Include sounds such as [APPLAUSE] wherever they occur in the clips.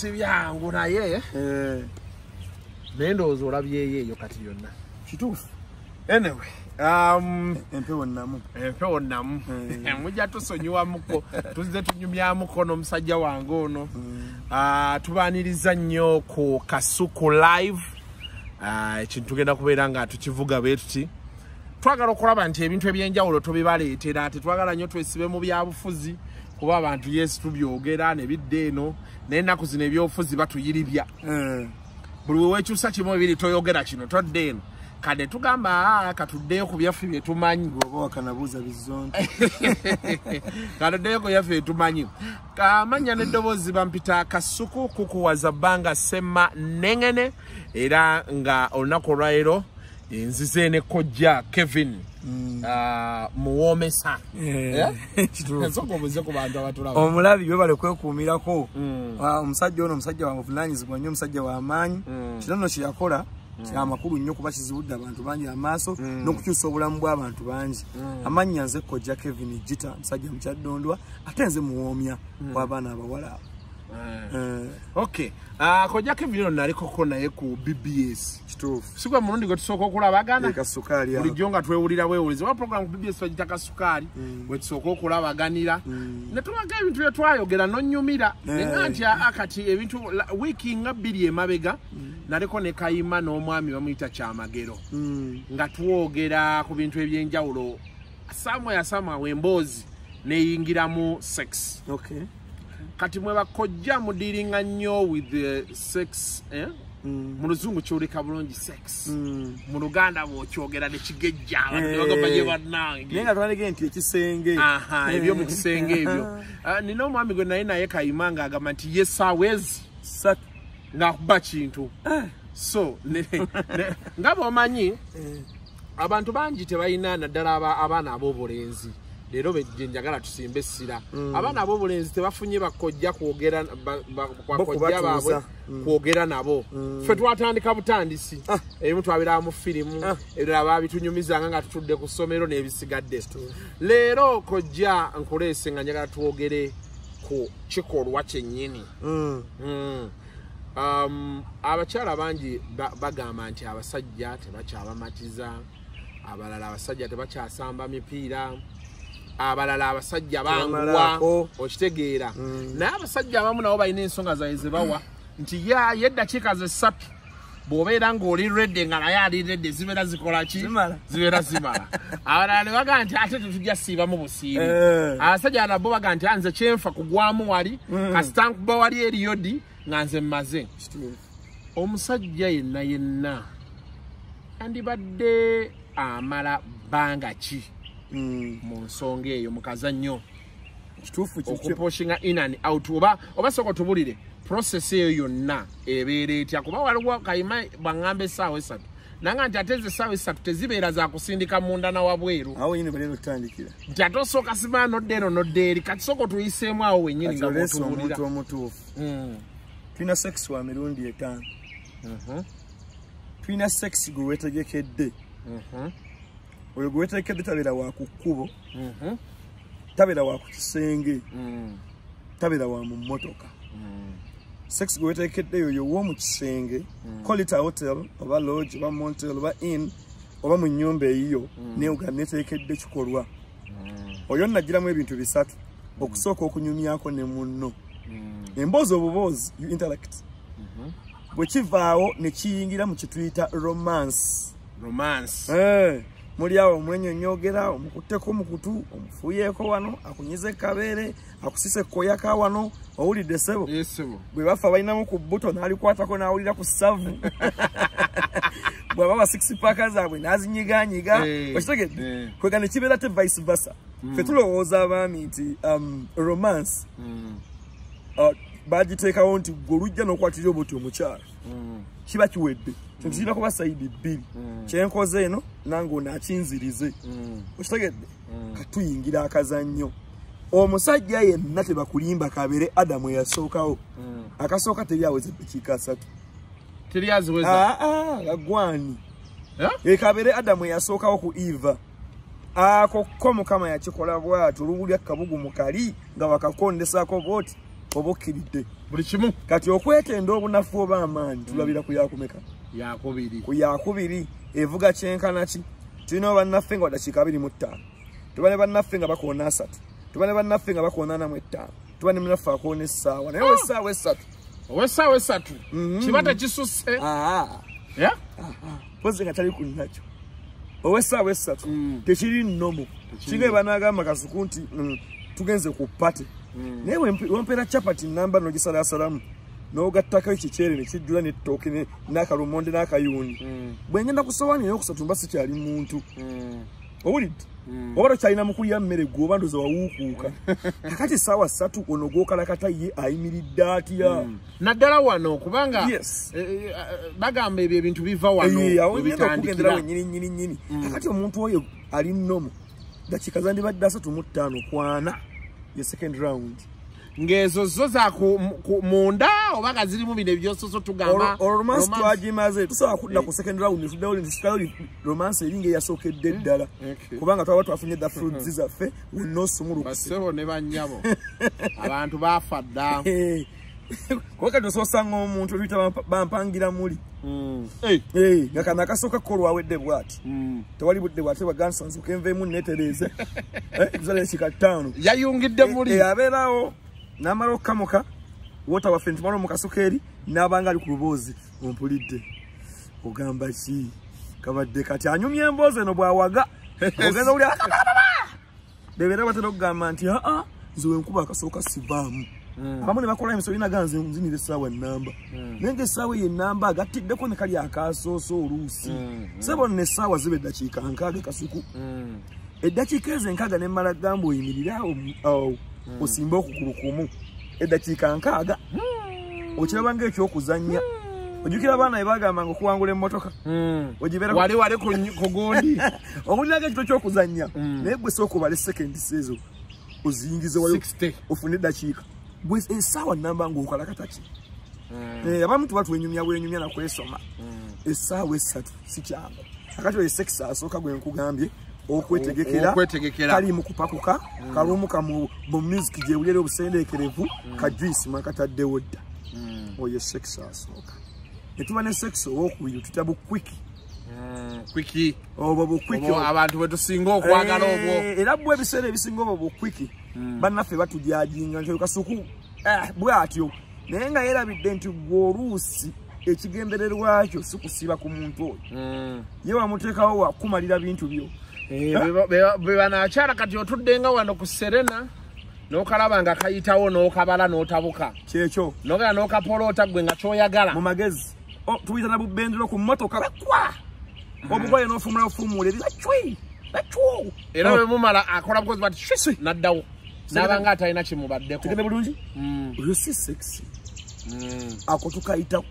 si byangu naye Eh, naye ndowooza olabyeyo eyo kati yonna. Kituufu. Anyway um, empewo namu empewo namu Mm. [LAUGHS] mujja tusonyiwamuko. [LAUGHS] Tuzze tunyumyamuko n'omusajja wange ono. Ah, tubaaniriza nnyo ku kasuku live. Ah, ekintu tugenda kubeera nga tukivuga bwe tuti twagala okulaba nti ebintu ebyenjawulo tubibaleetera tetwagala nnyo twesibe mu byabufuzi kuba abantu yesu tubyogera ne bidda eno naye ennaku zino ebyobufuzi batuyiribya. Eh, buli wewekyusa kimu ebiri toyogera kino todde eno. Kade tugamba "Ah, katuddeyo ku byaffe bye tumanyi. Oba wakanabuuza bizonto. [LAUGHS] Katuddeyo ku byaffe bye tumanyi. Kamanya n'eddoboozi bampita kasuku kukuwaza bbanga semma neŋene era nga olunaku olwaleero nzize ne kojja kevin muwoomesa ensonga obuze ku bantu abatulaba omulabi bwe bale kwekuumirako. Mm. Ah, omusajja ono omusajja wamuvunanyizibwa nnyo omusajja wamaanyi kino nno kyeyakola kyamakulu nnyo kuba kizibudde abantu bangi amaaso n'okukyusa obulamu bw'abantu bangi. Amannya nze kojja kevin gita musajja mukyaddondwa ate nze muwoomya w'abaana abawala abo okay Ah, kojja kevin ono nalikoko naye ku bbs kituufu si gwe mulundi gwe tusooka sukaali awo. bulijjo nga twewulira bwewulize oba program ku bbs bagita kasukaali bwetusooka okulabaganira ne tubaga ebintu bye twayogera nonyumira nenga nti aa kati ebintu wiiki nga bbiri emabega naliko ne kayima n'omwami bamuyita kyamagero. Mm, nga twogera ku bintu ebyenjawulo. Samwe samwe emboozi neyingiramu sex. Okay kati mwe bakojja mudiringa nnyo with the sex eh? Mm, mu luzungu kyoleka bulungi sex. Mm. mu luganda bwokyogera nekigejja abantu Eh. gye bannange. Nga twandike nti ekisenge. Aha ebyo mu kisenge ebyo. [LAUGHS] Ah, nina omwami gwe naye naye kayima ng'agamba nti ye saawezi ng'akuba kintu. So ne- ne- nga bwomanyi Eh, abantu bangi tebalina naddala aba- abaana ab'obulenzi leero bejje njagala tusimbe essira abaana ab'obulenzi tebafunye bakojja kwogera ba- ba- bakojja baabwe kubatuuza. kwogera nabo. Ffe twatandika butandisi. Ebimu twabiraba mu firimu ebirala babitunyumizanga nga tutudde ku ssomero n'ebisigadde. Leero kojja nkuleese nga njagala twogere ku kikolwa kyennyini. Mm, Mm. Um, abakyala bangi ba- bagamba nti abasajja tebakyabamatiza. Abalala abasajja tebakyasamba mipiira abalala abasajja banguwa okitegeera. Naye abasajja abamu nabo balina ensonga zaabwe zebawa nti ya yeddakiika ze ssatu bw'obeera ng'oli redde nga naye ali redde zibeera zikola ki? Zimala. zibeera zimala. [LAUGHS] Abalala ne bagamba nti ate tetujja siibamu busiibi Eh. abasajja nabo baga nti anze kyenfa kugwamu wali kasita nkuba wali eriyodi nga nze mmaze. Omusajja yenna yenna yandibadde amala bbanga ki? Mm, mu nsonga eyo mu kazannyo kituufu okuposhinga in and out oba oba soka tubulire process eyo yonna ebeera etya? Kuba waliwo kayima bwaŋŋamba essaawa esatu nanga nti ate ezo essaawa esatu tezibeera za kusindika munda na wabweru awo nyine baleero tutandikira. Nti ate osooka simaa nodda eno nodda eri kati sooka otuyiseemu awo wennyini nga bwotubulira. omuntu omutuufu. Mm. tulina sex wa mirundi etaano. Mhm. tulina sex gwe weetegekedde. Mhm. Oyo gwe weetegekedde tabeera wa ku kkubo Mhm. tabeera wa ku kisenge Mm. tabeera wa mu mmotoka. Mm. sex gwe weetegekedde yoyo w'omu kisenge colita hotel oba lodge oba montel oba in oba mu nnyumba eyiyo naye nga neetegekedde kikolwa. Oyo nnagiramu ebintu bisatu okusooka okunyumyako ne munno. Mm. emboozi obuboozi you interact. Bwe kivaawo ne kiyingira mu kituyita romance. Romance. Eh, muli awo omwenyonyogera omukutteko mukutu omufuyeeko wano akunyiza ekkabeere akusisa ekkoyaka wano owulidde sebo bwe bafa balinamu ku bbuto n'alikwatako n'awulira ku ssavu. [LAUGHS] Bw'aba ba six paaka zaabwe n'azinyiganyiga Eh, okitegedde? eh. kwega ne kibeera te vice versa. Ffe tulowooza abaami nti um, romance Mm. uh, bagiteekawo nti gwe olujja n'okwatirira obuti omukyala Mm. kiba kiwedde kirina kuba sayidi bbiri. Kyenkoze eno nange ono akinzirize. Mm. okitegedde? Katuyingira akazannyo. Omusajja yenna tebakulimba kabeere adamu eyasookawo Mm. akasooka teri aweza eddakiika asatu. Aziweza? Aa gagwani ekabeere adamu eyasookawo ku eva. Ako ko mukama yakikola bwati olubulya kabugu mukali nga wakakondesako bwoti oba okkiridde buli kimu. Kati okwetenda obunafu oba amaanyi tulabira ku yakumeka ku yakubiri evuga kyenkana ki? Tulina bannaffe nga wadakiika abiri mu ttaano. Tuba ne bannaffe nga bakoona asatu. Tuba ne bannaffe nga bakoona ana mu ettaano. Tuba ne munaffe akoona essaawa. Naye wessaawa essatu. Owesaawa esatu Mhm. kiba tekisusse? Aa Ya? pozi nga tali kunnakyo owessaawa essatu. Mm. tekiri nnomo kinga bwe banagamba kasuku nti mm, tugenze ku pate naye wempe- wempeera capati namba nogisalasalamu n'ogattako ekikyere ne kijjula n'ettooke ne- n'akalumonde n'akayuuni. Mm, bwe ngenda ku sowaani eyokusatu mba sikyali muntu. Mm, owulidde? Mm. oba tokyalina mukulya mmere gwe oba ndoza wawuukuuka? [LAUGHS] Kakati saawa ssatu ono gwokalakata ye ayimiridde atya? Naddala wano kubanga Yes. eh, eh, eh, bagamba ebyo ebintu biva wano awo we ngenda okugendera bitandikira. wenyini nyini nyini kakati omuntu oyo ali nnomo dakiika zandibadde asatu mu ttaano kwana ye second round ng'ezo zo za munda oba nga zirimu bino ebyososo tugamba. Olwo romansi romance- twagimaze tusobola kudda ku second round tuddawo tusikayo romansi eringa eyasookedde eddala Okay. kubanga twaba twafunye da fruits [LAUGHS] zaffe wonna osumulukuse bassebo ne bannyabo abantu baafa dda. [LAUGHS] Kuba kati ososanga omuntu bampa- bampangira muli. Mm. Eh, Eh, nga kano akasooka kolwawedde bwati. Mm. tewali budde bwate bagansanzuka enveemu netereeze [LAUGHS] zala ekika ttaano. Yayungidde muli. Eh, abeerawo n'amala okukamuka wota waffe ntumala omukasuka eri n'abanga ali ku luboozi ompulidde. Ogamba ki? Kabadde kati anyumya emboozi eno bwawaga [LAUGHS] ogenza buli bebeera batera okugamba nti aa nze wenkuba akasooka sivaamu abamu ne bakola emisobo inaga nze nzinira essaawa ennamba naye nga essaawa eyo ennamba agatiddeko ne kali akasoosa oluusi. Sebo nno essaawa ziba eddakiika nkaaga e kasuku. Eddakiika ezo enkaaga ne mmala gamba oyimirire awo osimbe okugulu kumu eddakiika nkaaga. Okiraba ngaekyokuzannya ojjukira abaana be bagambanga okuwangula emmotoka. Mm. ogibeera wali wali ku gundi. [LAUGHS] Owuliraga ekito kyokuzannya. Mm. naye gwe sooka obale sekendis ezo oziyingize wayo 60 ofune eddakiika gwe essaawa namba ngaokalakataki Mm. Eh, abamu tuba twenyumya bwenyumya nakwesoma Mm. essaawa esatu si kyangu. Akati oyo sekisa asooka gwe nkugambye okwetegekera kali mu kupakuka kalumu ka mu mu music gyewulira obusendeekerevu ka juice mwakataddewo dda Mm. oyo sekisa asooka. Ne tuba ne sekisa owokubiri tuta bukwiki Mm. kwiki obwo bukwiki Obwo abantu bwe tusinga okwagala obwo. Eh, era bwe ebiseera ebisinga obwo bukwiki bannaffe batujajinga nti kasuku eh, bw'atyo naye nga yeerabidde nti gwe oluusi ekigendererwakyo si kusiba ku muntu oyo. Mm. ye wamuteekawo wakumalira bintu byo Eh, beba- beba- be banaakyala kati otuddenga wano ku serena n'okalaba nga kayitawo n'okabala n'otabuka. Kyekyo? Nogera n'okapoloota gwe nga kyoyagala. Mu magezi. Oh, tuyita na bubendero ku mmotoka bakwa obugoye n'ofumula ofuumuula eri bacwi bacwo era bwe mumala akola bukozi bati shisi n'addawo. N'abanga atalina kimubaddeko tegende bulungi? Mm. oyo si sexy. Mm. ako tukayita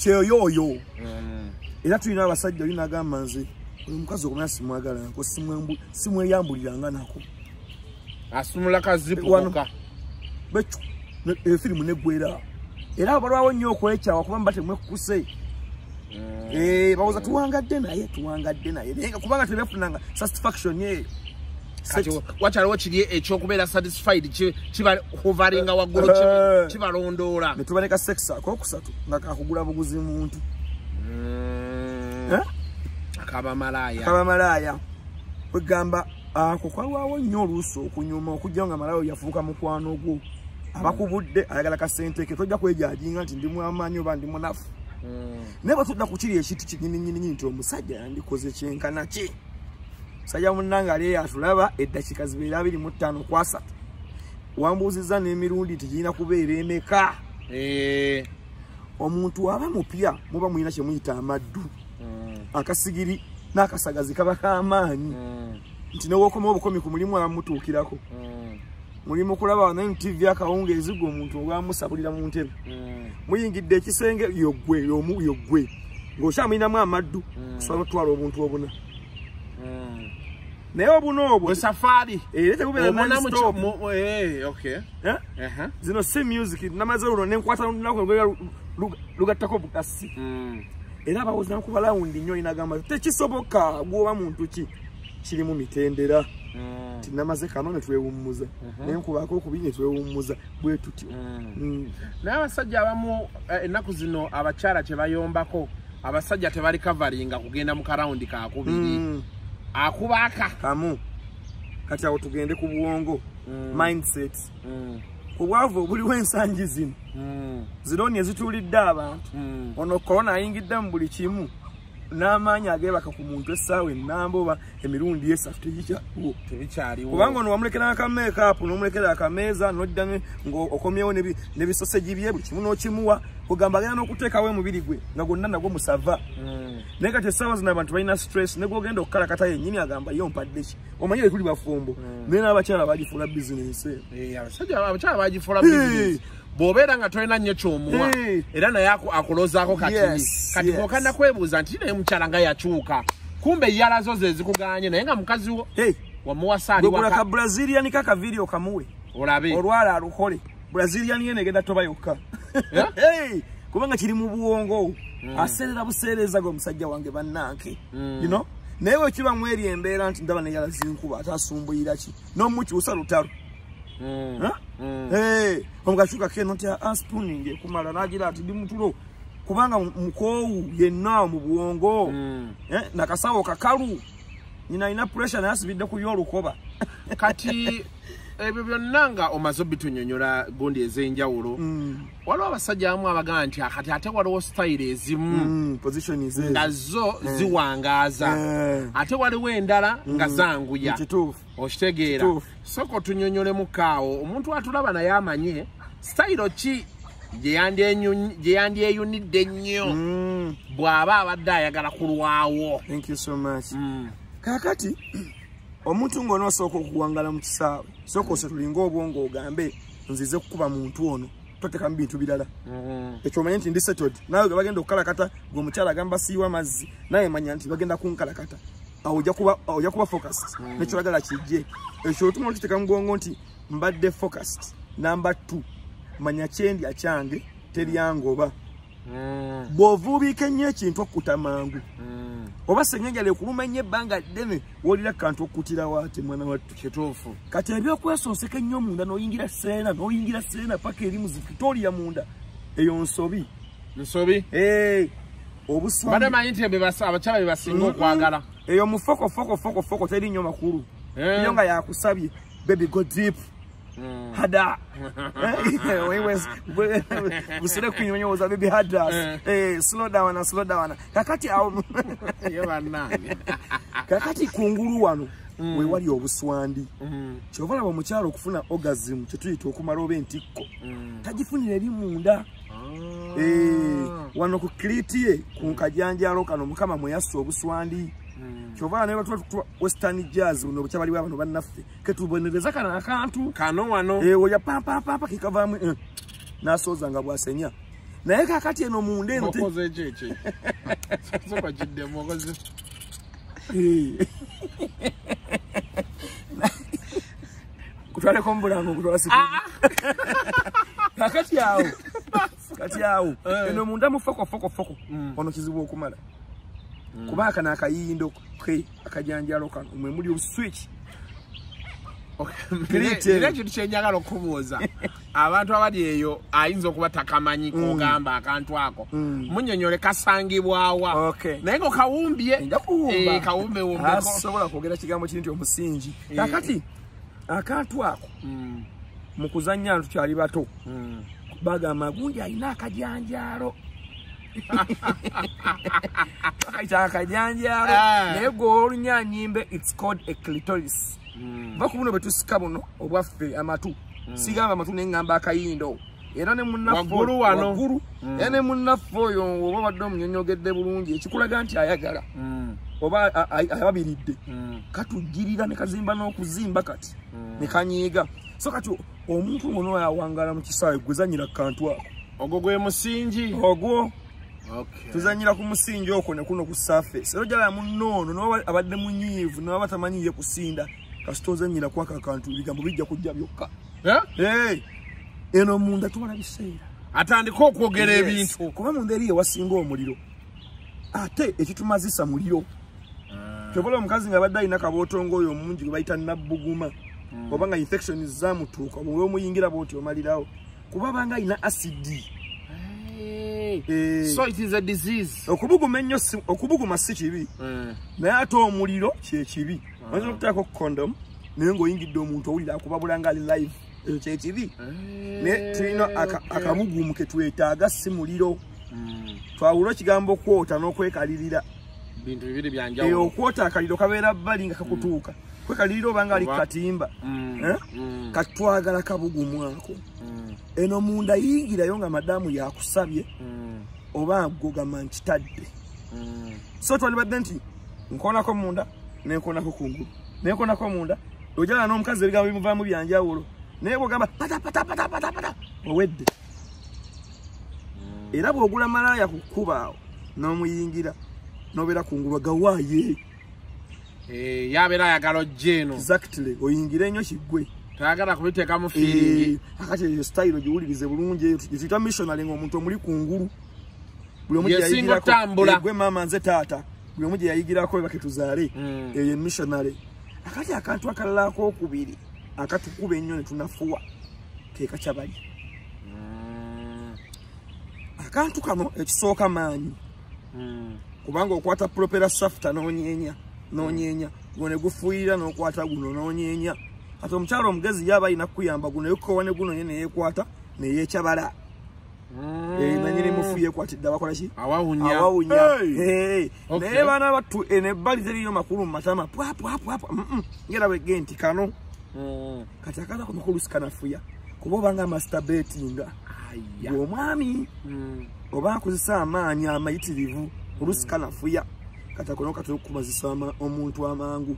kyeyoyo. Mm. era tulina abasajja oli nagamba nze oyo mukazi okumanya simwagalako simwembu- simweyambuliranga nako asumula kazipu Wano. kokka becu efirimu neggwera era abalwawo nnyo okwekyawa kuba mba temwekkuse Eh, bawooza tuwangadde naye tuwangadde naye naye nga kubanga tebefunanga satisfaction eyo wakyaliwo kiri ekyokubeera satisfied ki- kiba hovaringa waggulu ki- Eh. kibalondoola ne tuba ne kasekisa akokusatu nga kakugula buguzi muntu Mm. Eh? akabamalaaya kabamalaaya kwegamba ako kwalwawo nnyo oluusi okunyuma okujjawo nga malayo yafuuka mukwano gwo. Abakubudde ayagala kasente ke tojja kwejajinga nti ndi mwamaanyi oba ndi munafu. Mm. naye batudda ku kiri ekintu kinyininyininyini nti omusajja yandikoze kyenkana ki? Musajja munnanga ali yatulaba eddakiika zibeera abiri mu ttaano ku asatu. Wambuuzizza n'emirundi tegirina kubeera emeka? Eh. omuntu aba mupya muba mulina kyemuyita amaddu. Akasigiri n'akasagazi kaba k'amaanyi Mm. nti newookoma obukomi ku mulimu abamutuukirako Mm. mulimu kulaba wano mtv akawungeezi gwe omuntu olwamusabulira mu ntebe Mm. muyingidde ekisenge yoggwe yomu yoggwe ng'okyamulinamu amaddu Mm. osobola otwala obuntu obuna Mm. naye obuna obwo bwe safaari era tebubeera non-stop. ki- mu- eh, okay. Eh? Aha. zino si music namaze luno nenkwata lunaku lugattako bugasi Mm. Era abawuzi nakuba lawundi nnyo inagamba tekisoboka gwoba muntu ki? Kirimu mitendera. Mm. tinamaze kano ne twewummuza. Naye nkubaako okubi ne twewummuza. Bwe tutyo. Mm. naye abasajja abamu eh, ennaku zino abakyala tebayombako abasajja tebali kavaringa kugenda mu karawundi kakubiri Mm. akubaaka kamu. Kati awo tugende ku bwongo. Mm. mindset. Mm. Obwavu obuliwo ensangi zino Mm. zironi ezituulidde abantu Mm. ono korona ayingidde mu buli kimu n'amaanyi ageebaka ku muntu essaawa ennamba oba emirundi esatu tegikyaliwo tebikyaliwo kubanga ono wamulekera akamakeup n'omulekera akameeza nodda ng'okomyewo nebi- n'ebisoseji bye buli kimu n'okimuwa kugamba agenda n'okuteekawo emubiri gwe nga gwonna nagwo musava. Mm. naye kati essaawa zino abantu balina stress ne gwogenda okukalakata yennyini agamba yo mpadde ki? Omanyire tuli bafumbo naye n'abakyala bagifuula bizinensi Eh, abakyala bagifuula Hey. Bw'obeera nga tolina nnyo kyomuwa Hey. era naye aku- akulozaako kati yes. bw'okanda kwebuuza nti naye mukyala nga yakyuka kumbe yala zo ze zikuganye naye nga mukazi wo wamuwasa ali gwegula ka brazilian kakavidiyo kamuwe. Olabe. Olwala alukole. Brazilian yene egenda toba yokka. [LAUGHS] Kubanga kiri mu buwongo aseerera buseereza gwe omusajja wange bannanke Mm. you know? naye wekiba mweri embeera nti ndaba neyala zinkuba ate asumbuyira ki? N'omukyusa lutalo Mm. Huh? Mm. Hey, omugakyuka keno nti aspooning ekumala nagira ati ndi mutulo kubanga mu- mukoowu yenna mu buwongo Mm. Eh, nakasawo kakalu nyina alina pressure naye asibidde ku byolukoba kati ebyo byonna nga omaze obitunyonyola gundi ez'enjawulo Mm, waliwo abasajja abamu abagaa nti kati ate waliwo sitayiro ezimu mm, nga zo ziwangaaza. Eh. ate waliwo endala nga zanguya. Okitegeera. Kituufu. soko tunyonyolemu kaawo omuntu atulaba naye amanye sitayiro ki gye yandyeyunidde ennyo Mm, bw'aba abadde ayagala kulwawo. Thank you so much. Mm. kakati omuntu ng'onoosooka okuwangala mu kisaawe sooka ose tulinga obwongo ogambe nzize kukuba muntu ono totekamu bintu birala. Mm. ekyo omanye nti ndi settled. Naawe ge bagenda okukalakata gwe omukyala agamba siiwa mazzi naye manya nti bagenda kunkalakata. Awo ojja kuba- focused. Nekyolagala kijje. Ekyo otuma okiteeka mu bwongo nti mbadde focused. Namba t manya kyendya kyange teryangoba Mm. Bw'ovuubiika ennyo ekintu okkuta mangu. Mm. oba sengenjala ekuluma ennyo ebbanga ddene w'olira kantu okkutirawo ate mwana wattu kituufu. Kati ebyokwesonseka ennyo munda n'oyingira seena n'oyingira seena paka eri muzifu tolya munda. Eyo nsobi. Nsobi? Hey, badde obuswandi manyi nti abakyala bye basinga Mm-mm. okwagala. Eyo mufoko foko foko foko teri nnyo makulu. Eh. iyo nga yakusabye baby go deep. Hada [LAUGHS] [LAUGHS] busire kunyonyoza baby hadas Eh. Eh, slow down slow down kakati awo ye bannange kakati kungulu wano wewali obuswandi Mm. kyova laba omukyala okufuna orgasm kyetuyita okumala oba entikko Mm. tagifunira eri munda Ah. Eh, wano ku kiriti ye ku nkajanjalo kano mukama mweyassa obuswandi Mm. Kyova naye batwa western jazz buno bukyabali bwa bano bannaffe. Ketubonereza kano akantu. Kano wano. Eh, olya pampapampa kekavaamu eh, n'asooza nga bwasenya. Naye kakati eno munda eno te- okoze ki eki soka kiddemu okoze Eh. [LAUGHS] kutwaleko mubulango kutwala siku. Kakati awo [LAUGHS] kati awo. Eh. eno munda mufokofokofoko ono kizibu okumala kuba akano akayindo ke akajanjalo kano mwe muli Pirite. era ekintu kyenjagala okubuuza. [LAUGHS] Abantu abali eyo ayinza okuba takamanyi kogamba akantu ako. Mm. munyonyole kasangibwawa. Naye ngo kawumbye Eh, kawumbe wumbeko asobola kwogera kigambo kiri nti omusingi. Eh. kakati akantu ako Mm, mu kuzannya tukyali bato mm. bagamba gundi alina akajanjalo akaita akajanjalo [LAUGHS] Ah. naye gweolunyanyimbe its called a clitoris. Va ku buno bwetusika buno obwaffe amatu sigamba amatu naye ngamba akayindo. Era ne munnaffe waggulu era ne munnaffe oyo oba obadde omunyonyogedde bulungi ekikulaga nti ayagala. Oba a- a- ayababiridde mm, katugirira ne kazimba n'okuzimba kati ne kanyiiga. So kati omuntu ngono yawangala mu kisaawe gwezanyira ku kantu ako. Ogwo gwe musingi. Ogwo. Tuzanyira ku musingi okwo ne kuno ku surface. Era ojala munoono noba abadde munyiivu noba batamanyiye kusinda kasita ozanyira kwako akantu ebigambo bijja kujja byokka. Eh? Hey, eno munda tubala biseera. Atandike okwogera Yes. ebintu. Kuba munda eri yewasinga omuliro ate ekitumazisa muliro. Tobola omukazi nga badde alina kabootongo oyo omungi gwe bayita nabbuguma oba nga infection zamutuuka oba omuyingira bwoti omalirawo kuba banga alina asidi Eh. so it is a disease. Okubuguma ennyo okubuguma si kibi. Mm. naye ate omuliro kyekibi oyinza okutaako condom naye ng'oyingidde omuntu owulira akubabula nga ali live ekyo kyekibi naye tulina aka- akabugumu ketwetaaga si muliro. Mm. twawula ekigambo kwota n'okwekalirira. Bintu bibiri byanjawulo okwota akaliro kabeera bbali nga kakutuuka oba nga ali Oba- katimba Mm. Eh? Mm. katwagala kabugumu ako Mm. eno munda yingirayo nga madamu yakusabye. Oba gogama nkitadde so twalibadde nti nkonako munda nenkonako kungulu. Nenkonako munda ojala n'omukazi ebigambo bimuvaamu byanjawulo. Naye bwogamba patapatapatapatapata owedde. Era bw'ogula malaaya ku kkuba awo n'omuyingira n'obeera kungulu gawaaye Eh, yabeera ayagala ojja eno exactly. Oyingire nnyo kiggwe toyagala kubiteekamu Eh, fiiringi akati eyo style giwulirize bulungi eyo. Gyetuyita missionary ng'omuntu omuli kungulu buli omu gye Yesinga yayigirako. otambula. Eh, gwe maama nze taata. Buli omu gye yayigirako we baketuzaale Mm. eyo emissionary akati akantu akalala akokubiri akatukuba ennyo ne tunafuwa. Ke kakyabali akantu kano ekisooka maanyi. Kubanga okwata propera safta n'onyeenya n'onyeenya gwo ne gufuuyira n'okwata guno n'onyeenya kati omukyalo omugezi yaba alina kukuyamba guno yekukowa ne guno ye neyeekwata neyeekyabala. Eh, nanyini mufu yeekwatidde abakola ki? Awawunya! Eh, naye baana battu eno ebbali teriyo makulu mu matama pwapwapwapa ngera bwegge nti kano. Mm. kati akaza kuno kolusi kanafuya kuba obanga masturbatinga Aya. gwe omwami Mm. oba akozesa amaanyi amayitirivu olusi kanafuya kati akono katera okumazisa omuntu amangu.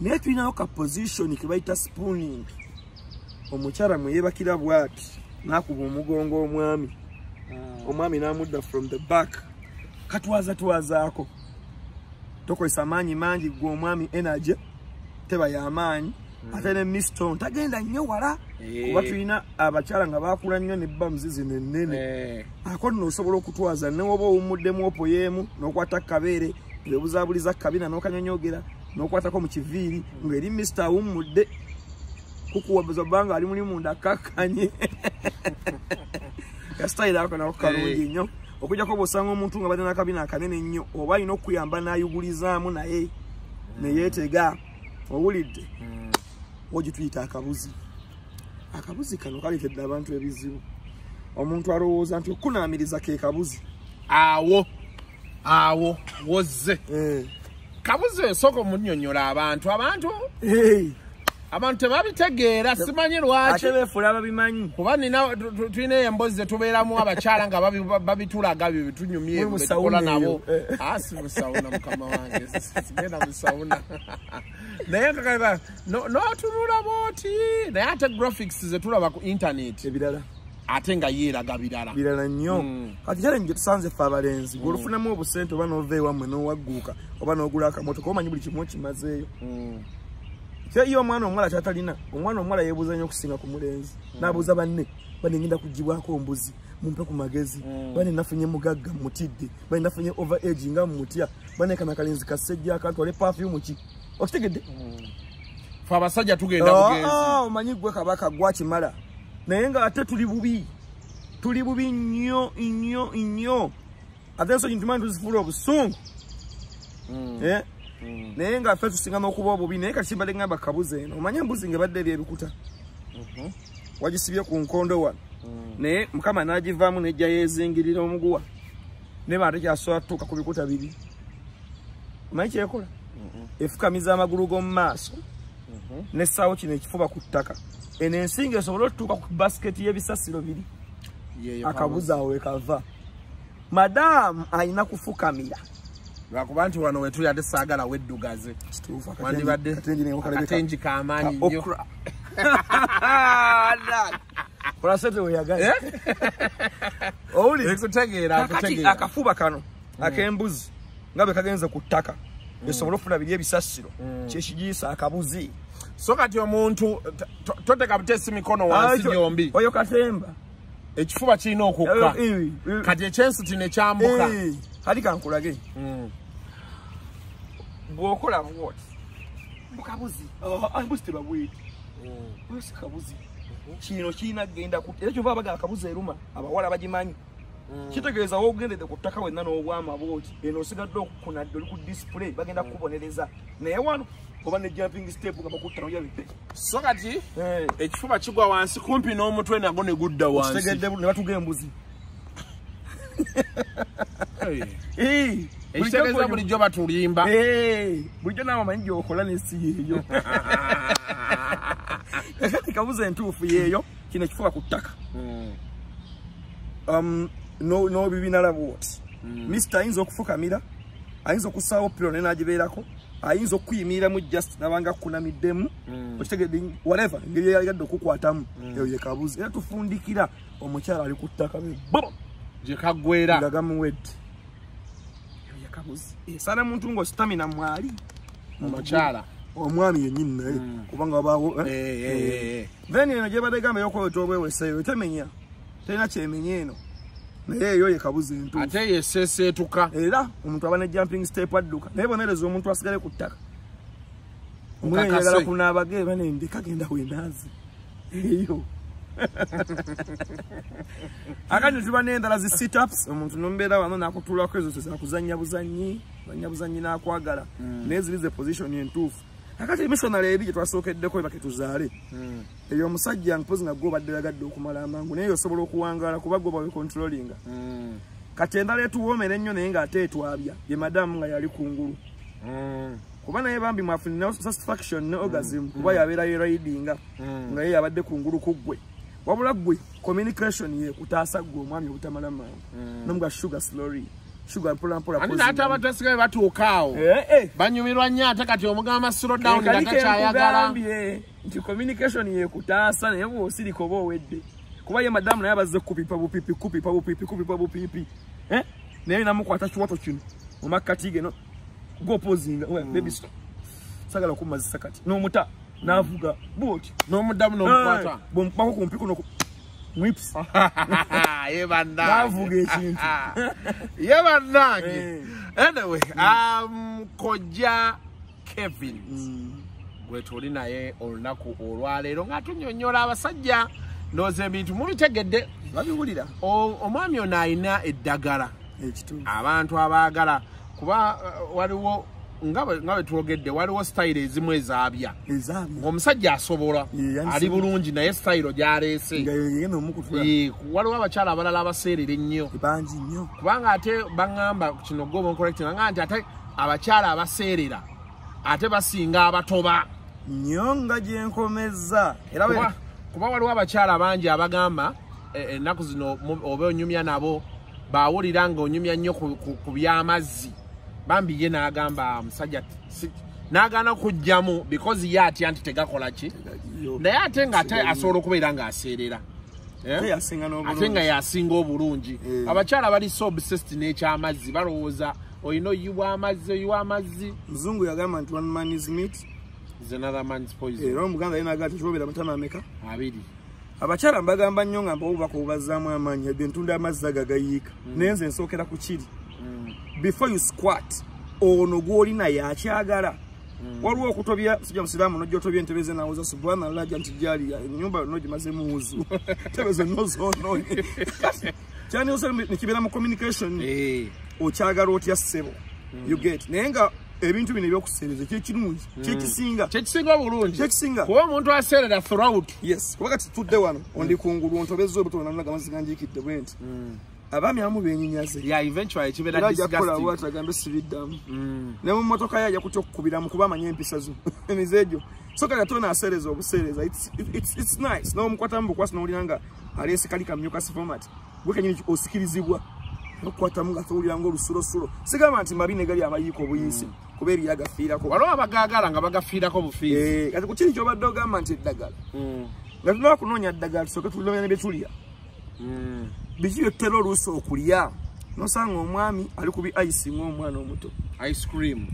Naye tulinawo ka position ke bayita spooning. Omukyala mwe yeebakira bwati n'akuba omugongo omwami. Omwami n'amudda from the back. Katwaza twazaako tokozesa maanyi mangi gwe omwami energy teba y'amaanyi ate ne miston tagenda nnyo wala. Eh. kuba tulina abakyala nga bakula nnyo ne bamuzi zino ennene Eh. ako nno osobola okutwaza newoba owumuddemu opoyeemu n'okwata kabeere ngaebuzaabuliza kabina n'okanyonyogera n'okwatako mu kiviiri ng'eri misita awummudde kukuwabuza bbanga ali muli munda kakkanye [LAUGHS] kasitayira ako nako kalungi nnyo. Okujjako bw'osanga omuntu nga balina akabina akanene ennyo oba alina okuyamba n'ayugulizaamu naye neyeetega owulidde Mm. wogituyita akabuzi. Akabuzi kano kaleetedde abantu ebizibu. Omuntu alowooza nti okunaamiriza ke kabuzi? Awo awo wozze. Kabuzi esooka omunnyonnyola abantu abantu? Hey, abantu tebabitegeera simanyi lwaki? ate beefula ababimanyi kuba nina tu- tu- tulina emboozi zetubeeramu abakyala nga babi- babitulaga byo bitunyumye sawuna nabo. Eh. Ah, si musawuna mukama wange. Sigenda musawuna. [LAUGHS] Naye kakata notunula booti naye ate graphics zetulaba ku internet. Ebirala ate nga yeeraga birala. Birala nnyo. Mm. kati gye tusanze ffe abalenzi gweolufunamu obusente oba nova ewammwe n'owagguuka oba n'ogula akamotoka omanyi buli kimu okimazeeyo. Mm. kyeyo omwana omuwala kyatalina omwana omuwala yeebuuza nnyo okusinga ku mulenzi. N'abuuza banne bane ngenda kugibwako ombuzi mumpe ku magezi. Bane nafunye mugagga mutidde bane nafunye over age nga mumutya bane kana kalenzi kasejja akantwale pafyumu ki? Okitegedde? Fe abasajja tugenda bugenzi. Ah, omanyi gwe kabaka gwakimala naye nga ate tuli bubi. Tuli bubi nnyo nnyo nnyo. Ate ensonyi ntumanyi tuzifuula obusungu. Mm. Eh? Mm. naye nga ffe tusinga n'okuba obubi naye kati kimbadde ngamba kabuzi eno. Omanye embuzi ngaebadde eri ebikuta Mhm. wagisibye ku nkondo wano Mm. naye mukama n'agivaamu nejja yeezingirira omuguwa. Naye bantu kyasobola tutuuka ku bikuta biri omanyi kyekola? Efukamiza amagulu g'omu maaso. Nessaawo kino ekifuba ku ttaka eno ensinga esobole otutuuka ku basiketi y'ebisasiro biri. Akabuzi awo wekava madaamu alina kufukamira. Lwakuba nti wano wetuli ate saagala weddugaze. Wandibadde akatengi kamaanyi nnyo kola sente weyagaye owulire akafuba kano ak'embuzi nga bwe kagenze ku ttaka esobole okufuna biri ebisasiro kyekigiisa akabuzi so kati omuntu t- to- toteka buteesi mikono wansi gyombi oyo katemba ekifuba kirina okukka. Eh, eh, kati ekyensuti ne kyambuka eh, kali kankulage. Mm. bw'okola bwoti bukabuzi. Mbuzi tebabweti bwesi kabuzi. Kino kirina kgenda ku era kyova abaga akabuzi eruma abawala bagimanyi. Kitegeeza wogendedde ku ttaka wenna n'obwamabooti eno osigadde okukunadde oli ku display bagenda kukubonereza. Naye wano oba ne jumping step nga bakuttana oyabidde so kati ekifuba kigwa wansi kumpi n'omutwe nagwo ne gudda wansi. Kitegedde ne batuga embuzi. Hey. Eh, ekitegeeza bulijjo bulijjo batulimba. Eh, bulijjo naawe amanyi gyokola n'ensi yeeyo. Kakati [LAUGHS] kabuza entuufu yeeyo. Kino ekifuba ku ttaka. Mm. um, no- n'obibinala bwoti mister ayinza okufukamira ayinza okussaawo piro ne nagibeerako ayinza okuyimiriramu just nabanga kunamiddemu okitegedde whatever engeri yagadde okukwatamu eyo ye kabuzi. Era tufundikira omukyala ali ku ttaka be bo gye kaggwera nga gamuwedde eyo ye kabuzi. Esaana muntu ngaositamina mwali. Omukyala omwami yennyini naye kubanga wabaawo Eh, eh, eh, then eno gyebadde gamba eyokweweta obweweseeyo temenya. Terina kyemenya eno naye eyo ye kabuzi entuufu ate yeseeseetuka era omuntu aba ne jumping step adduka. Naye bonereza omuntu asigale ku ttaka. Omuyagala kunaabage banendeka genda wenaazi eyo. [LAUGHS] Akati tuba n'endala zi situps omuntu nombeera wano nakutulako ezo tezakuzanya buzanyi zanya buzanyi nakwagala. Naye ziri ze position entuufu akati emissionary eri gyetwasookeddeko eba ketuzaale. Eyo omusajja mpozi nagwe obadde yagadde okumala amangu naye osobola okuwangaala kuba gwe bawe controllinga kati endala etuwoomera ennyo naye ng'ate etwabya ye madamu nga yali kungulu kuba naye bambi mwafunira satisfaction ne orgasm kuba yabeera yeridinga nga ye yabadde kungulu ku ggwe. Wabula ggwe communication ye kutaasa ggwe omwami obutamala mangu. Nomuga sugar slowly sugar mpolampola ate naate abatasigaye batuuka awo. Banyumirwa nnyo ate kati omugamba slow down nga takyayagala nti communication ye kutaasa naye bw'osirika oba owedde kuba ye madamu naye abazze kupipa bupipi kupipa bupipi kupipa bupipi. Eh? naye namukwata kiwato kino mumakkati ge no gopozinga baby stop sagala okumazisa kati n'omuta n'avuga bwoti n'omuddamu n'omukwata. Bwomukubako ku mpi kuno ku- mwips [LAUGHS] ye bannange n'avuga ekintu. [LAUGHS] Ye bannange Eh. anyway um, kojja kevin. Gwe tuli naye olunaku olwaleero ng'atunyonnyola abasajja ndowooza ebintu mubitegedde. Babiwulira. Omwami ono alina eddagala. Abantu abaagala kuba uh, waliwo nga bwe twogedde waliwo sitayiro ezimu ezaabya ng'omusajja asobola ali bulungi naye sitayiro gy'aleese. Waliwo abakyala abalala abaseerera ennyo. Kubanga ate baŋŋamba kino goba nkolektinga nga nti ate abakyala abaseerera ate basinga abatoba. Nnyo nga gyenkomezza era kuba, waliwo abakyala bangi abagamba eh, ennaku zino oba onyumya nabo bawulira nga onyumya nnyo ku by'amazzi bambi ye n'agamba musajja n'agaana okujjamu because ye atya nti tegakola ki? Naye ate ng'ate asobola okubeera ng'aseerera. Eh? Ate ate nga yasinga obulungi. Eh. abakyala bali so obsessed n'ekyamazzi balowooza olina oyiwa amazzi oyiwa amazzi? Muzungu yagamba nti one man is meat. Is another man's poison. Era omuganda yenaga tekyobera matama ameka? Abiri. Abakyala mbagamba nnyo nga mbawubaka obubazzaamu amaanyi yadde ntunda amazzi aga gayiika naye nze nsookera ku kiri before you squat ono gwolina yakyagala. Waliwo okutobya sijja musiraamu nojja otobya entebe ze nawuza subhanallah ja nti gyali enyumba yonna ogimazemu wuzu [LAUGHS] entebe zonna ozonoonye kyandiyose nekibeera mu communication? Eh. okyagala otya ssebo? You get. Naye nga ebintu bino ebyokuseereza kyekirungi kyekisinga kyekisinga obulungi. Kyekisinga kuba omuntu aseerera throughout. Yes. Kuba kati tutudde wano ondi kungulu ontobezza obutonanaga amazzi ganjiikidde bwe nti abaami amu benyinyaze yeah eventually kibeera era ajja kukola disgusting. bwati agambe sibiddamu. Mm. ne mu mmotoka ye ajja kutya okukubiramu kuba amanye empisa zo. [LAUGHS] Emize egyo so kati ate onaaseereza obuseereza. It's- nice. N'omukwatamu bukwasi n'owulira nga aleese kali kamyuka sifomat gwe kenyini osikirizibwa nokukwatamu nga towulira ngaolusulosulo sigamba nti mabi negali abayiika obuyisi kuba eriyo agafiirako waliwo abagaagala nga bagafiirako bufiizi Eh, kati ku kiri kyobadde ogamba nti eddagala. Nga tulina kunoonya ddagala tusooke tulomya ne bye tulya biki byotera oluusi okulya? Nosanga omwami ali ku bi ice ng'omwana omuto. Ice cream.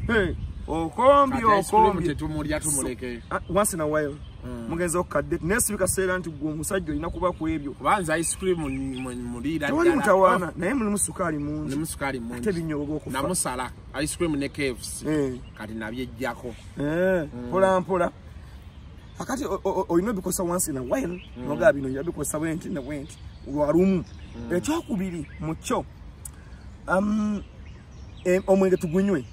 In a while mugenza okukadde naye si bikaseera nti gwe omusajja olina kuba ku ebyo. Tewali mutawaana naye mulimu sukaali mungi. Ate mungi. binyoboga okufa. Eh. kati nabyejjako Eh, mpola mpola. Akati olina obikosa once in a while. Nogaa bino bwenti ne bwenti lwalumu ekyokubiri mukyo um, em- omwenge tugunywe.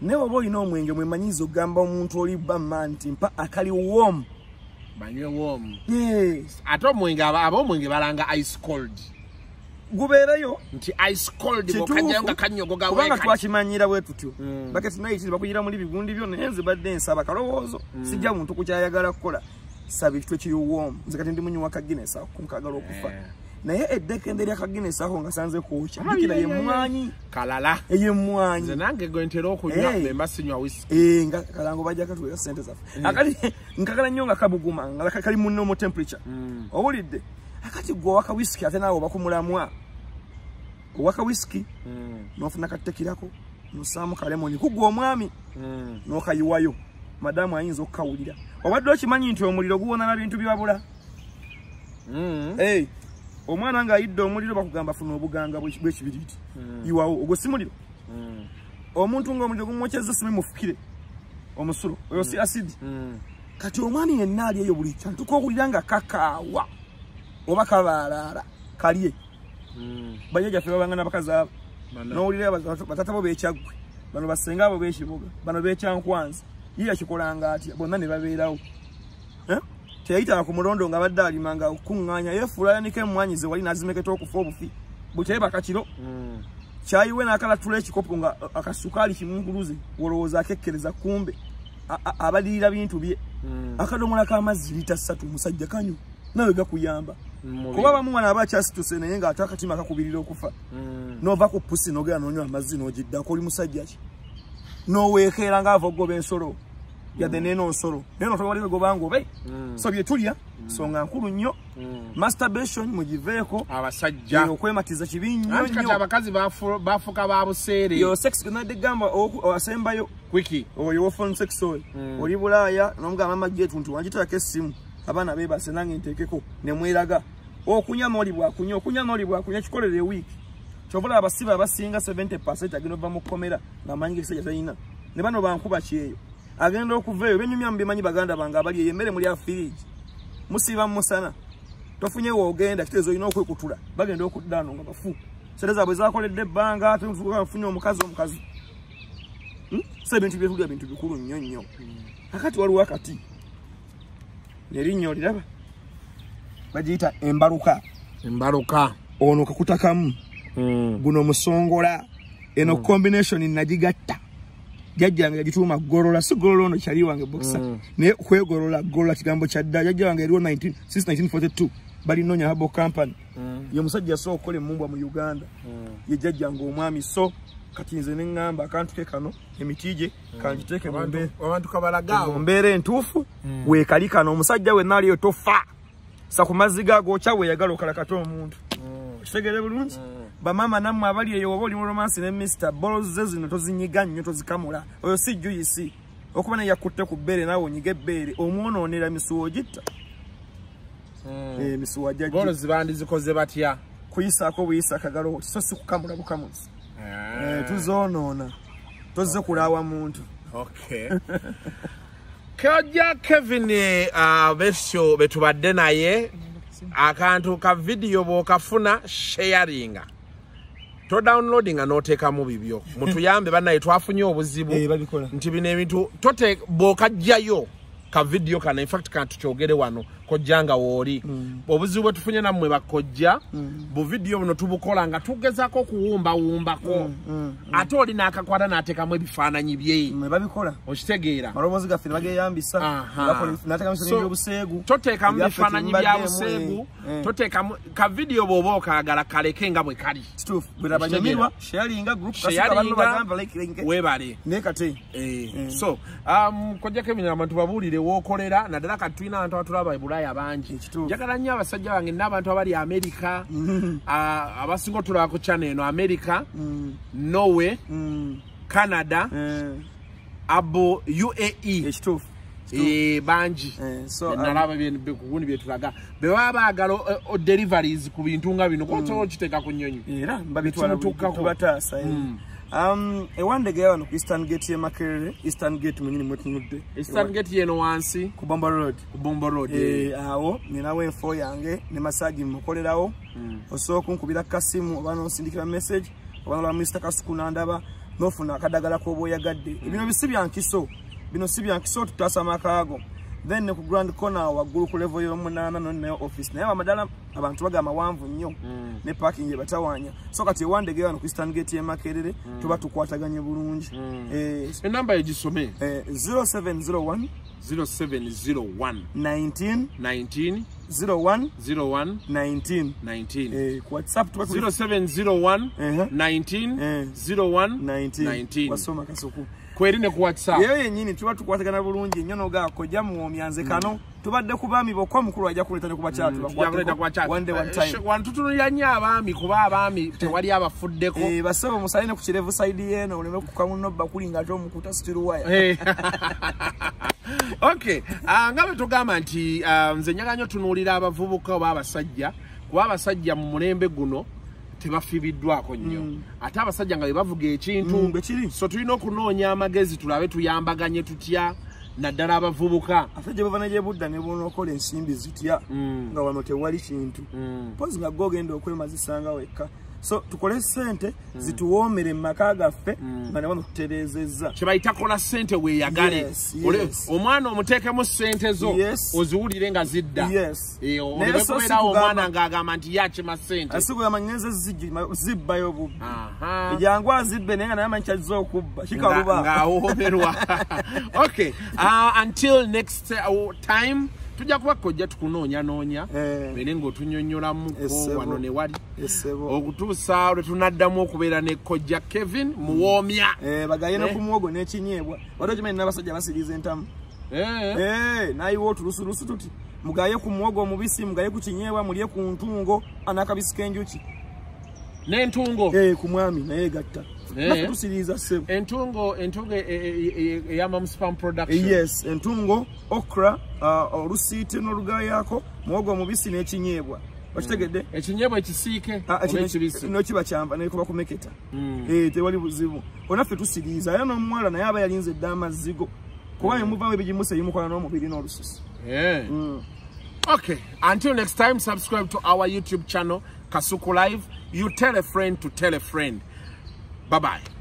Naye oba olina omwenge mwemanyiza okugamba omuntu oli bamma nti mpa akali womu banywe Yes. ate omwenge aba aba omwenge balanga ice cold. Gubeereyo nti ice cold Kituufu. bwokajjayo nga kanyogoga kubanga twakimanyira bwe tutyo. Mm. bakati nayitiri bakuyira muli bigundi byo naye nze badde nsaba kalowoozo. Sijja muntu kukyayagala kukola saba ekitu ekiri womu nze kati ndi munywa kaginesi ako nkagala okufa. Eh. naye eddekende lya kaginesi ako nga sanze kwokya. Ah, jjukira ye mwanyi. Kalala. Eyemwanyi nze nange gwe ntera okunywa memba sinywa whisky. Eh, nga kalango bajja katuwera sente zaffe. Akati nkagala nnyo nga kabuguma nga ka- kali munno mu temperature. Mm. owulidde? Akati gwe owaka wisiki ate naawe obakumulamwa owaka wisiki Mm. nofuna katekirako nosaamu kalemoni kugwa omwami? Mm. nokayiwayo madamu ayinza okukawulira obadde okimanyi nti omuliro guwonana bintu byabula? Mm. omwana ng'ayidde omuliro bakugamba funa obuganga bw'eki- bw'ekibiriiti yiwawo ogwo si muliro? Mm. omuntu ng'omuliro gumwokyeza sibi mufukire. Omusulo oyo si asidi Mm. kati omwami yenna ali eyo buli kantu kowulira nga kakaawa oba kabaalaala kalye. Mm. bajja gyaffe babanga n'abakazi abo. Nowulira bat- batata bo bekyaggwe bano basenga abo bekibuga bano bekyankwanzi ye yakikolanga atya? Bonna ne babeerawo. Eh? teyayitanga ku mulondo nga badde alimanga okuŋŋaanya yefuulayanika emmwanyi ze wali nazimeketa okufa obufi. Buteye bakakiro Mm. kyayiwe n'akalatula ekikopo nga akasukaali kimunguluze wolowooza akekkereza kumbe abalirira bintu bye. Mm. akadomola k'amazzi lita ssatu omusajja kanyo nawe gakuyamba. Kuba bamuwana aba akyasituse naye ng'ate akatima kakubirira okufa. Mm. nova ku pusi nogera nonywa amazzi nogiddako oli musajja ki? Noweekeera ngaava ogoba ensolo yadde neeno nsolo naye notowaliwe gobanga obe Mm. so bye tulya. Nsonga nkulu nnyo. Mm. masturbation mugiveeko abasajja. Okwematiza kibi nnyo. abakazi bafu- bafuka ba buseere? Yo sex nadde gamba asembayo kwiki? Oyo wofon sex oyo. Mm. oli bulaaya nomugamba magetu nti wangiteerako essimu? Abaana beebase nange nteekeko nemweraga okunywa nooli bwakunywa okunywa nooli bwakunywa kikolere ewiiki kyovula abasibe abasinga 70 agenda ova mu kkomera ngaamanyi gekisajja talina ne bano bankuba kyeyo agenda okuva eyo benyumya mu bimanyi baganda bange abali eyo emmere muli afiriji musiiba mu musana. Tofunye woogenda kitegeeza olina okwekutula bagenda okuddaano nga bafu. Sente zaabwe zakoledde ebbanga tufunye omukazi omukazi. Hmm? so ebintu byetulya bintu bikulu nnyo nnyo. Akati waliwo akati. Nerinnya oliraba? Bagiyita embaluka. Embaluka. Ono kakutakamu. Mm. guno musongola. Eno combination nagigatta jajjange yagituuma golola si golola ono kyali wange boxa Mm. naye kwegolola golola kigambo kyadda jajja wange eriwo 19 since 1942 balinonya habo company. Mm. ye musajja yasooka okukola emumbwa mu uganda. Mm. ye jajjange omwami so kati nze neŋŋamba akantu ke kano emiti gye kangiteeke mu mbeera entuufu weekali kano omusajja wenna aliyo tofa sa ku mazzi gagokya weeyagala okalakata omuntu. Kitegere bulungi bamaama nammwe abali eyo oba oli mu romansi ne mr boloze zino tozinyiga nnyo tozikamula. Oyo si juyisi okuba naye yakutte ku bbeere naawe onyiga ebbeere omwonoonera misuwa ogitta. Eh, misuwa golo jajja zibandizikoze batya? Kuyisaako buyisa akagalo so si kukamula bukamuzi. Eh, tuzoonoona. Tozze kulaawa muntu. Okay. [LAUGHS] kajja kevin uh, betyo betubadde naye. Akantu ka vidiyo bw'okafuna sharinga todownloadinga n'oteekamu bibyo. [LAUGHS] Mutuyambe bannaye twafunye obuzibu Eh, nti bino ebintu tote bw'okajjayo ka vidiyo kano infact kantu kyogere wano kojja nga wooli. Obuzibu bwe tufunye nammwe bakojja bu vidiyo buno tubukola nga tugezako okuwumbawumbako. Ate oli n'akakwata n'ateekamu ebifaananyi bye. Mwe babikola. Okitegeera. Maloboozi gaffe ne bageyambisa. Aha. nateekamu So, ebyobuseegu toteekamu Ebyaffe bifaananyi bya tebibaddeemu, buseegu. eh, eh. toteekamu ka vidiyo bw'oba okaagala kaleke nga bwe kali. Kituufu. Bwe banyumirwa sharinga group Sharinga, banno bagamba like link weebale. Ne kate. Eh, so um, kojjako ebino abantu babuulire wookolera naddala kati tulina abantu abatulaba ebulaaya bangi. Njagala nnyo abasajja bange n'abantu abali amerika ah, abasinga otulaba ku channel eno amerika Mm, norway mm, canada eh, abo uae ekituufu. Eh, bangi. Eh, um, nalaba kugundi byetulaga bebaba baagala deliveries ku bintu nga bino kosobola okiteeka ku nnyonyi. Era mbabitwala Ekimuttukkako. tubataasa um, ewandege wano ku eastern gate ye makerere eastern gate mwenyini mwetunudde eastern gate yeno wansi ku bomba road. Ku bombo road Eh, awo ninawo enfo yange ne masaji mukolerawo osooka nkubira kasimu oba nosindikira message oba nolaba mr. Kasuku nandaba nofuna akadagala koba oyagadde bino bisi byankiso bino si byankiso tutaasa amakaago then ne ku grand corner waggulu ku level y'omunaana noninayo office. Naye amadala abantu baga mawanvu nnyo. Ne parking ebatawaanya so kati ewandege wano ku eastern gate y'emakerere tuba tukwataganye bulungi. Eh, enamba egisome eh, 0701 0701 19 19 01 01 19 19 Eh, ku whatsapp tuba tuli 0701 Ehe. 19 Eh. 01 19 19 wasoma kasuku kweri ne ku whatsapp yeyo yennyini tuba tukwatagana bulungi nnyo nogaako jja muwomyanze kano tubadde ku baami bokka omukulu ajja kuleeta ne ku bakyatu Tujakuleta kwa chat. one day one Eh, time. sh- wantutunulira nnyo abaami kuba abaami tewali abafuddeko. Eh, basebo musale ne ku kirevu saidi yeeno oleme kukamuno bakuli nga ate omukuta situluwaya Eh. [LAUGHS] okay ah, nga bwe tugamba nti ah, nze nyaga nnyo tunuulira abavubuka oba abasajja kuba abasajja mu mulembe guno tebafibiddwako nnyo. Ate abasajja nga bwe bavuga ekintu Mm, so tulina okunoonya amagezi tulabe tuyambaganye tutya naddala abavubuka. Ate gye bava negyebudda ne bonaokola ensimbi zitya nga wano tewali kintu. Mpozi nga gwe ogenda okwemazisanga wekka so tukole sente zituwoomere mu maka gaffe nga ne wano tutereezezza kyebayita kola sente weeyagale. Omwana omuteekemu sente zo Yes. oziwulire nga zidda. Yes. Eh, Naye oleme so kubeerawo sikugamba- omwana ng'agamba nti yakima sente asigula manyeze zibbayo bubbi. Ejangu azibbe naye nga naye amanyi kyazza okubba kikaluba ng'awoomerwa [LAUGHS] okay uh, until next uh, time tujja kuba kojja tukunoonyanoonya Eh. bene ng'otunyonnyolamukko Essebo. wano ne wali. Okutuusa lwe tunaddamu okubeera ne kojja kevin muwoomya. Eh, bagaye no Eh. ku muwogo n'ekinyeebwa wate okimanyi n'abasajja basiriiza entamu. Nayiwa otulusulusu tuti mugaye ku muwogo omubisi mugaye ku kinyeebwa mulye ku ntungo. Anakabisi k'enjuki n'entungo ku mwami naye gatta Eh. Naffe tusiriiza ssebo entungo entungo e- e- e- eyama spam production. Yes entungo okra uh, olusiite n'olugayaako muwogo omubisi n'ekinyeebwa okitegedde? Ekinyebwa ekisiike Ah, oba kino- ekibisi. kino kiba kyanva nekuba kumeketa Eh, tewali buzibu. Onaffe tusiriiza era n'omuwala naye aba yalinze dda amazzigo. Kuba emuvamu ebigimusa ebimukola n'omubiri n'olususu. Okay. Until next time, subscribe to our YouTube channel, Kasuku Live. You tell a friend to tell a friend. Bye bye.